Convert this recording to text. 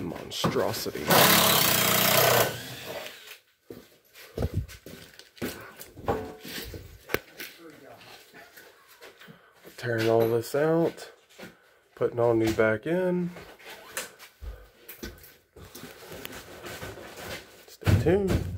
monstrosity. Tearing all this out, putting all new back in. Stay tuned.